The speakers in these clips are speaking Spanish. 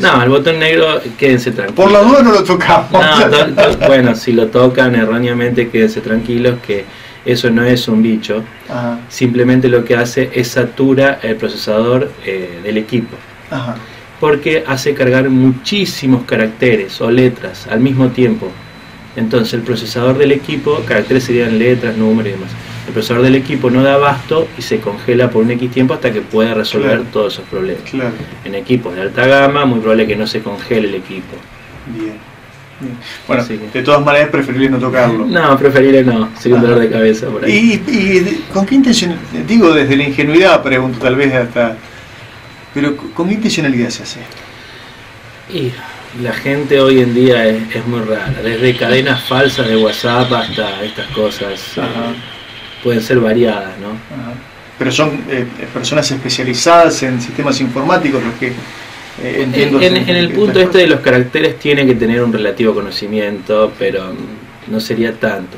No, el botón negro, quédense tranquilos. Por la duda no lo tocamos. No, to- to- bueno, si lo tocan erróneamente, quédense tranquilos que eso no es un bicho. Ajá, Simplemente lo que hace es satura el procesador eh, del equipo. ajá. Porque hace cargar muchísimos caracteres o letras al mismo tiempo. Entonces el procesador del equipo, caracteres serían letras, números y demás. El procesador del equipo no da abasto y se congela por un X tiempo hasta que pueda resolver Claro. todos esos problemas. Claro. En equipos de alta gama, muy probable que no se congele el equipo. Bien. Bien. Bueno, que- de todas maneras preferible no tocarlo. No, preferible no, sería un dolor de cabeza por ahí. ¿Y, con qué intención? Digo desde la ingenuidad, pregunto tal vez hasta. Pero ¿con qué intencionalidad se hace? Y la gente hoy en día es, es muy rara, desde cadenas falsas de WhatsApp hasta estas cosas eh, Ajá. Pueden ser variadas, ¿no? Ajá. Pero son eh, personas especializadas en sistemas informáticos los que eh, entiendo. En, en- en el punto este de los caracteres tiene que tener un relativo conocimiento, pero no sería tanto.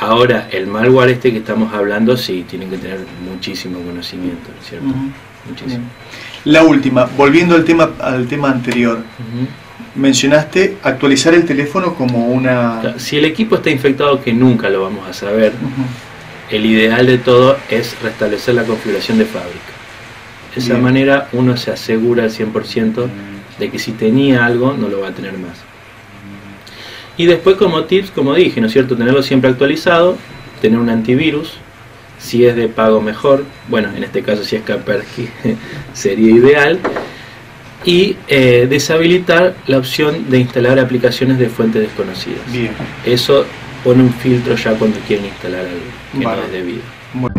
Ahora, el malware este que estamos hablando, sí, tienen que tener muchísimo conocimiento, ¿cierto? Ujú. Muchísimo. Bien. La última, volviendo al tema, al tema anterior, mencionaste actualizar el teléfono como una... Si el equipo está infectado, que nunca lo vamos a saber, Ujú. El ideal de todo es restablecer la configuración de fábrica. De esa Bien. manera uno se asegura al 100% de que si tenía algo no lo va a tener más. Y después como tips, como dije, ¿no es cierto? Tenerlo siempre actualizado, tener un antivirus, si es de pago mejor, bueno, en este caso si es Kaspersky sería ideal, y eh, deshabilitar la opción de instalar aplicaciones de fuentes desconocidas. Bien. Eso pone un filtro ya cuando quieren instalar algo que Vale. no es debido. Bueno.